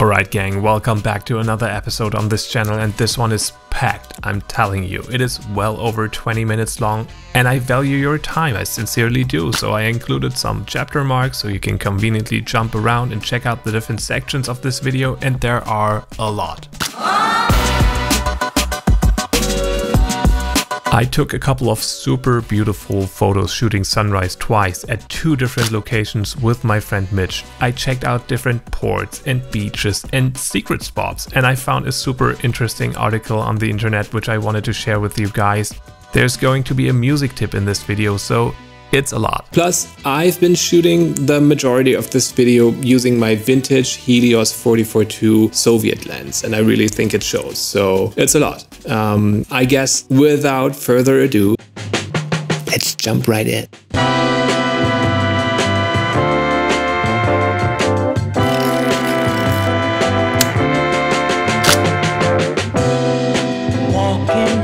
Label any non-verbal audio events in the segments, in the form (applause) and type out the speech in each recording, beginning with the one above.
Alright gang, welcome back to another episode on this channel and this one is packed, I'm telling you. It is well over 20 minutes long and I value your time, I sincerely do, so I included some chapter marks so you can conveniently jump around and check out the different sections of this video and there are a lot. I took a couple of super beautiful photos shooting sunrise twice at two different locations with my friend Mitch. I checked out different ports and beaches and secret spots and I found a super interesting article on the internet which I wanted to share with you guys. There's going to be a music tip in this video so it's a lot. Plus, I've been shooting the majority of this video using my vintage Helios 44-2 Soviet lens, and I really think it shows, so it's a lot. Um, I guess without further ado, let's jump right in. Okay,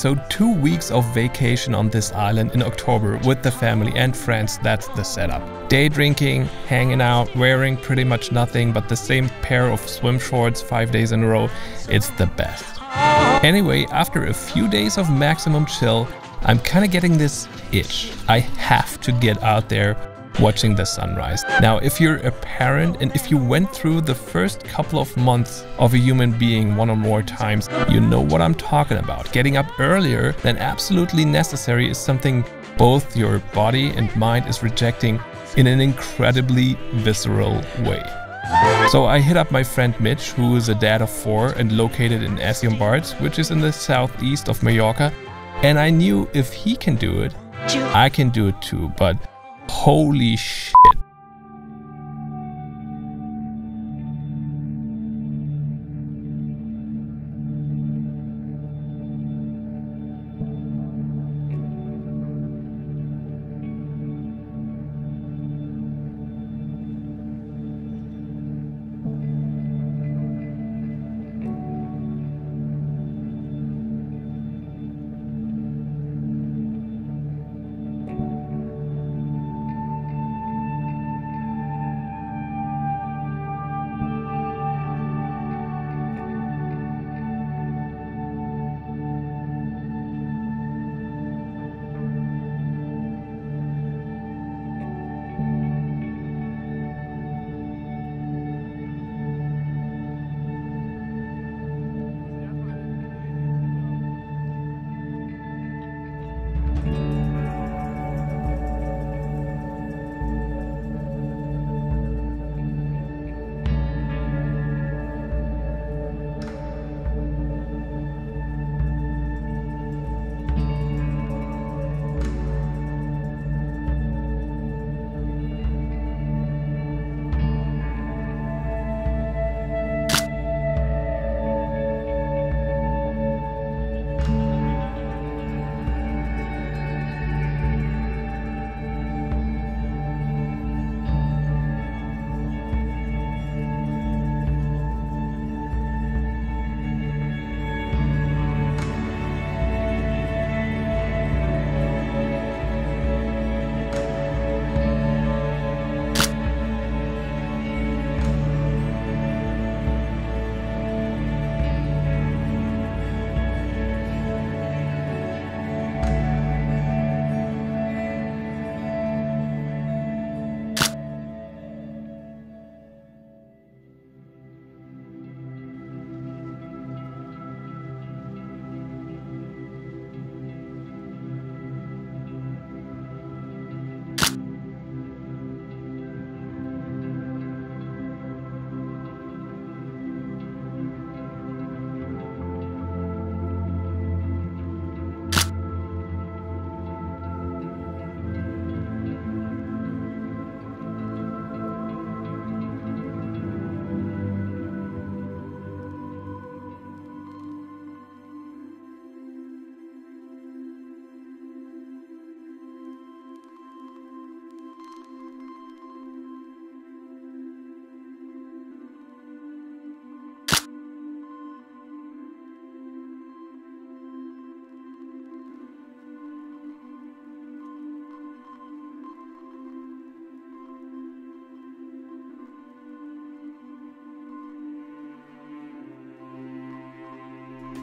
so two weeks of vacation on this island in October with the family and friends, that's the setup. Day drinking, hanging out, wearing pretty much nothing but the same pair of swim shorts five days in a row, it's the best. Anyway, after a few days of maximum chill, I'm kinda getting this itch. I have to get out there watching the sunrise. Now, if you're a parent and if you went through the first couple of months of a human being one or more times, you know what I'm talking about. Getting up earlier than absolutely necessary is something both your body and mind is rejecting in an incredibly visceral way. So I hit up my friend Mitch, who is a dad of four and located in Es Llombards, which is in the southeast of Mallorca. And I knew if he can do it, I can do it too. But Holy shit.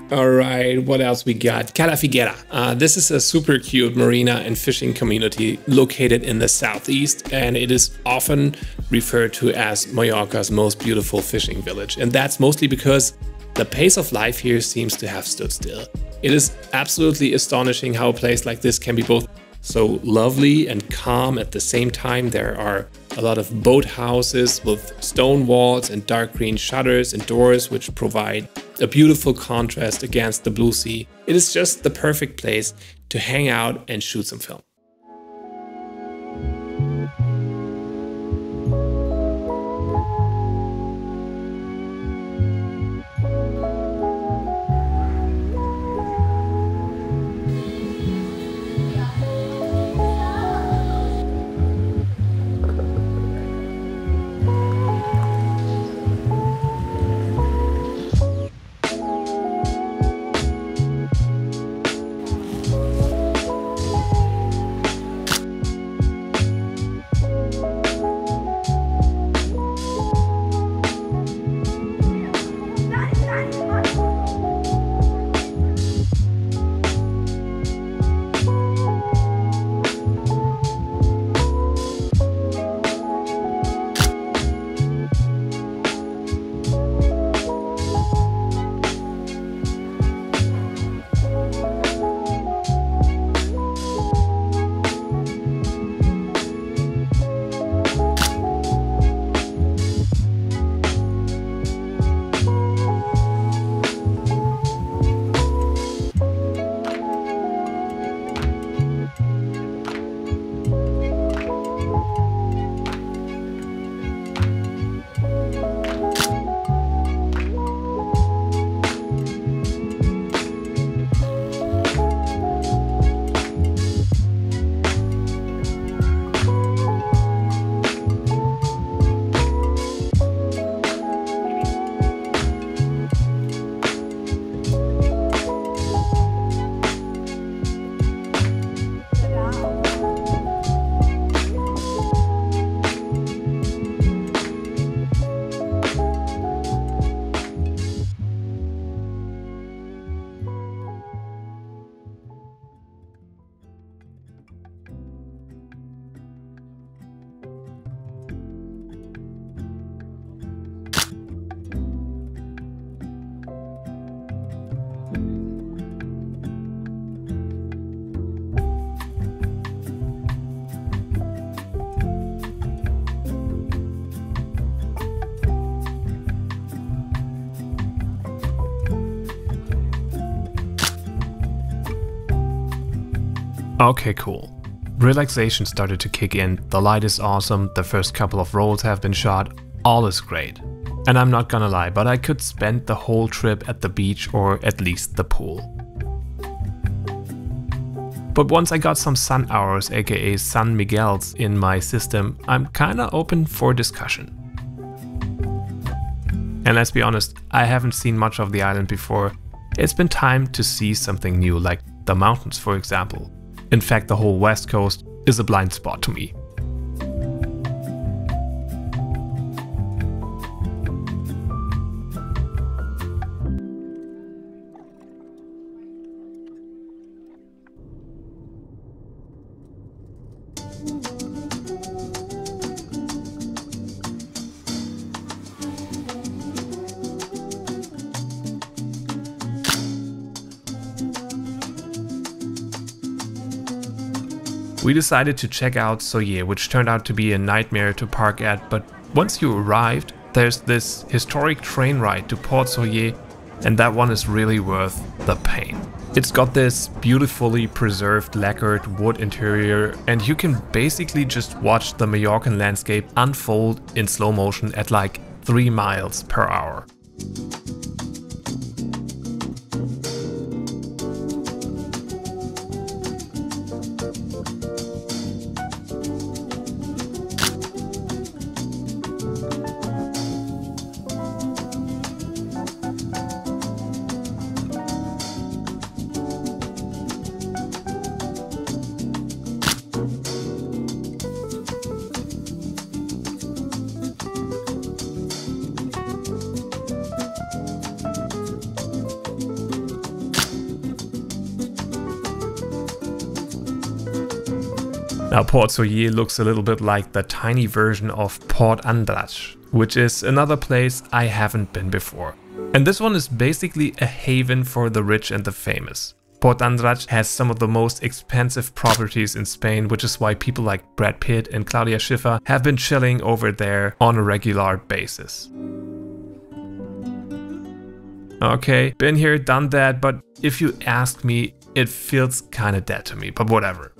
All right, what else we got? Cala Figuera. Uh, this is a super cute marina and fishing community located in the southeast, and it is often referred to as Mallorca's most beautiful fishing village. And that's mostly because the pace of life here seems to have stood still. It is absolutely astonishing how a place like this can be both so lovely and calm at the same time. There are a lot of boat houses with stone walls and dark green shutters and doors which provide a beautiful contrast against the blue sea. It is just the perfect place to hang out and shoot some film. Okay, cool. Relaxation started to kick in, the light is awesome, the first couple of rolls have been shot, all is great. And I'm not gonna lie, but I could spend the whole trip at the beach or at least the pool. But once I got some sun hours, aka San Miguel's, in my system, I'm kinda open for discussion. And let's be honest, I haven't seen much of the island before. It's been time to see something new, like the mountains for example. In fact, the whole west coast is a blind spot to me. We decided to check out Sóller, which turned out to be a nightmare to park at, but once you arrived, there's this historic train ride to Port Sóller, and that one is really worth the pain. It's got this beautifully preserved lacquered wood interior and you can basically just watch the Mallorcan landscape unfold in slow motion at like 3 miles per hour. Now Port Sóller looks a little bit like the tiny version of Port Andratx, which is another place I haven't been before. And this one is basically a haven for the rich and the famous. Port Andratx has some of the most expensive properties in Spain, which is why people like Brad Pitt and Claudia Schiffer have been chilling over there on a regular basis. Okay, been here, done that, but if you ask me, it feels kinda dead to me, but whatever.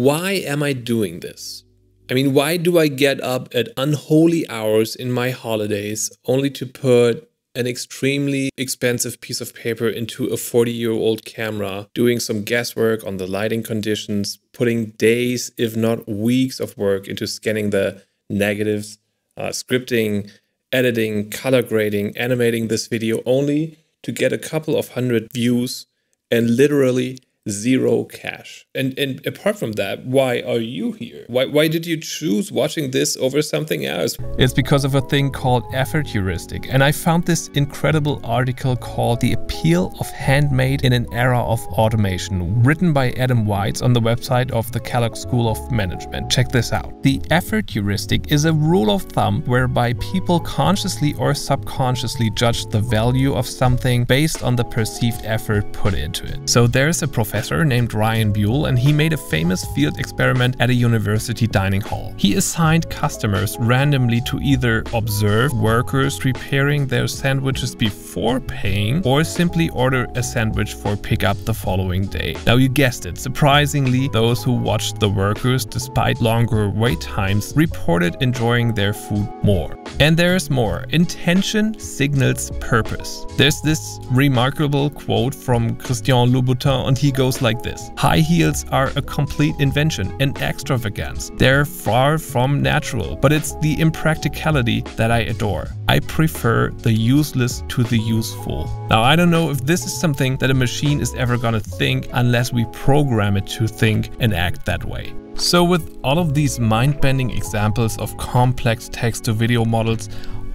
Why am I doing this? I mean, why do I get up at unholy hours in my holidays only to put an extremely expensive piece of paper into a 40 year old camera, doing some guesswork on the lighting conditions, putting days, if not weeks, of work into scanning the negatives, uh, scripting, editing, color grading, animating this video only to get a couple of hundred views and literally zero cash. And and apart from that, why are you here? Why why did you choose watching this over something else? It's because of a thing called effort heuristic. And I found this incredible article called The Appeal of Handmade in an Era of Automation, written by Adam Waytz on the website of the Kellogg School of Management. Check this out. The effort heuristic is a rule of thumb whereby people consciously or subconsciously judge the value of something based on the perceived effort put into it. So there's a professor named Ryan Buell, and he made a famous field experiment at a university dining hall. He assigned customers randomly to either observe workers preparing their sandwiches before paying or simply order a sandwich for pickup the following day. Now, you guessed it, surprisingly, those who watched the workers, despite longer wait times, reported enjoying their food more. And there's more. Intention signals purpose. There's this remarkable quote from Christian Louboutin, and he goes like this High heels are a complete invention, an extravagance. They're far from natural, but it's the impracticality that I adore. I prefer the useless to the useful. Now, I don't know if this is something that a machine is ever gonna think unless we program it to think and act that way. So with all of these mind-bending examples of complex text-to-video models,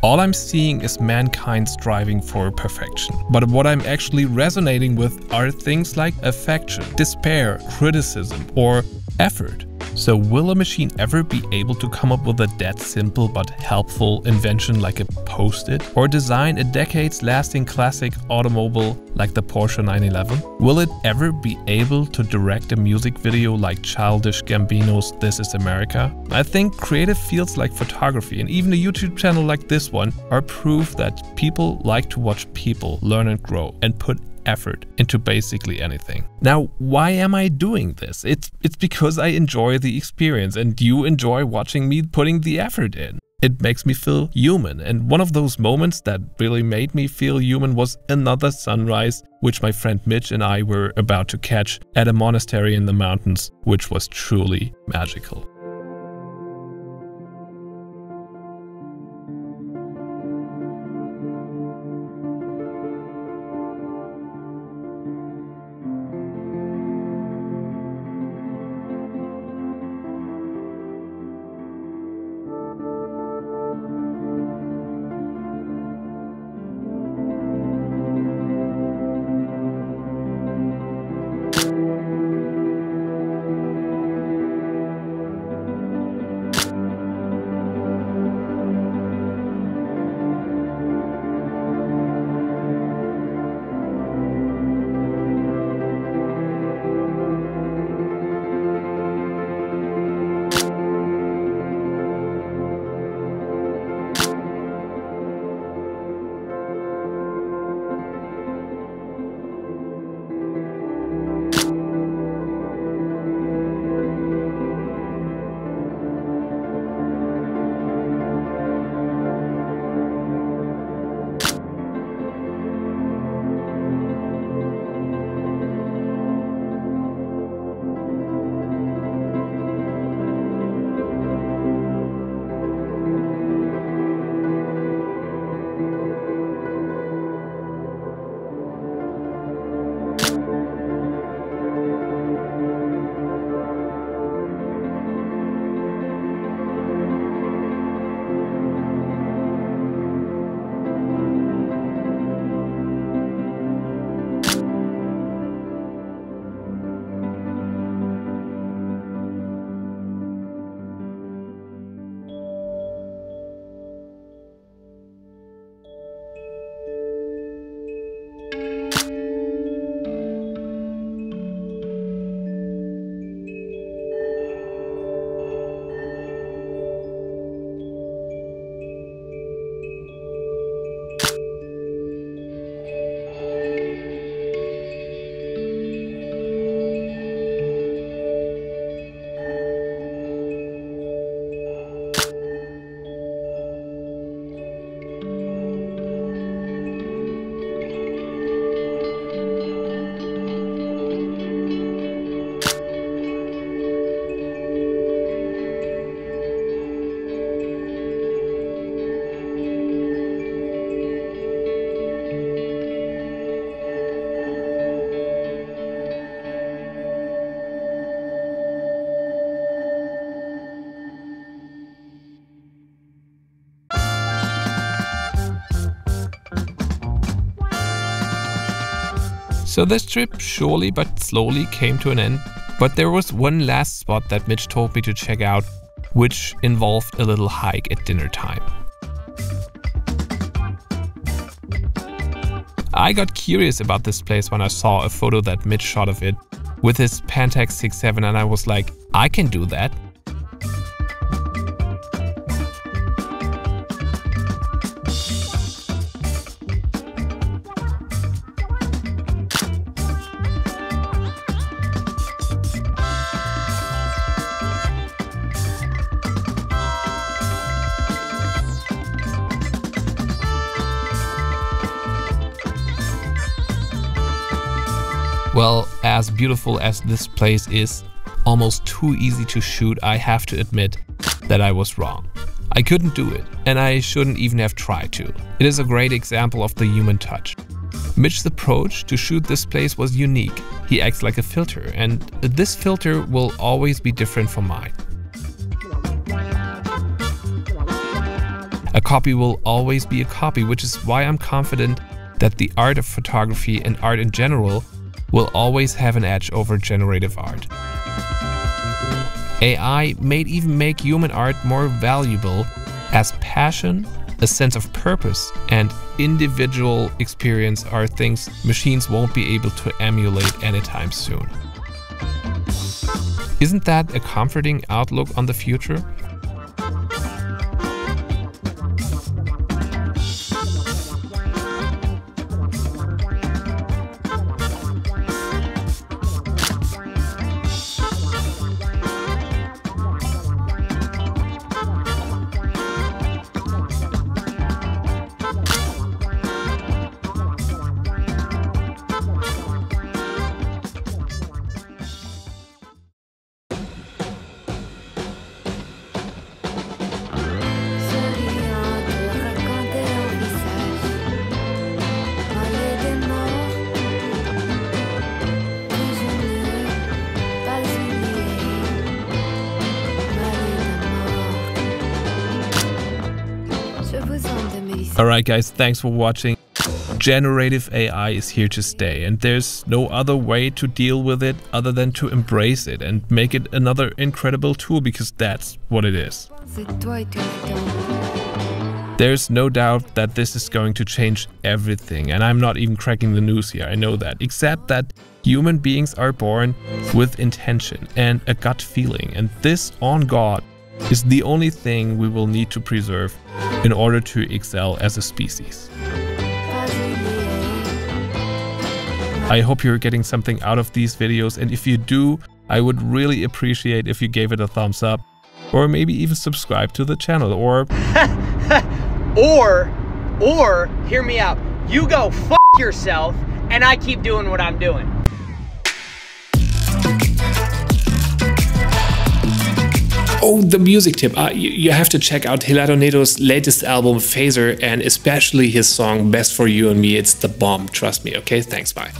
all I'm seeing is mankind striving for perfection. But what I'm actually resonating with are things like affection, despair, criticism, or effort. So will a machine ever be able to come up with a dead simple but helpful invention like a post-it? Or design a decades-lasting classic automobile like the Porsche 911? Will it ever be able to direct a music video like Childish Gambino's This Is America? I think creative fields like photography and even a YouTube channel like this one are proof that people like to watch people learn and grow and put effort into basically anything. Now, why am I doing this? It's it's because I enjoy the experience and you enjoy watching me putting the effort in. It makes me feel human, and one of those moments that really made me feel human was another sunrise, which my friend Mitch and I were about to catch at a monastery in the mountains, which was truly magical. So this trip surely but slowly came to an end, but there was one last spot that Mitch told me to check out, which involved a little hike at dinner time. I got curious about this place when I saw a photo that Mitch shot of it with his Pentax 6.7 and I was like, I can do that. Well, as beautiful as this place is, almost too easy to shoot, I have to admit that I was wrong. I couldn't do it, and I shouldn't even have tried to. It is a great example of the human touch. Mitch's approach to shoot this place was unique. He acts like a filter, and this filter will always be different from mine. A copy will always be a copy, which is why I'm confident that the art of photography and art in general will always have an edge over generative art. AI may even make human art more valuable as passion, a sense of purpose, and individual experience are things machines won't be able to emulate anytime soon. Isn't that a comforting outlook on the future? Alright guys, thanks for watching. Generative AI is here to stay and there's no other way to deal with it other than to embrace it and make it another incredible tool because that's what it is. There's no doubt that this is going to change everything and I'm not even cracking the news here, I know that. Except that human beings are born with intention and a gut feeling and this on God is the only thing we will need to preserve in order to excel as a species. I hope you're getting something out of these videos and if you do, I would really appreciate if you gave it a thumbs up or maybe even subscribe to the channel or (laughs) or or hear me out. You go fuck yourself and I keep doing what I'm doing. Oh, the music tip. Uh, you, you, have to check out Helado Negro's latest album, Phasor, and especially his song Best for You and Me. It's the bomb. Trust me. Okay, thanks. Bye.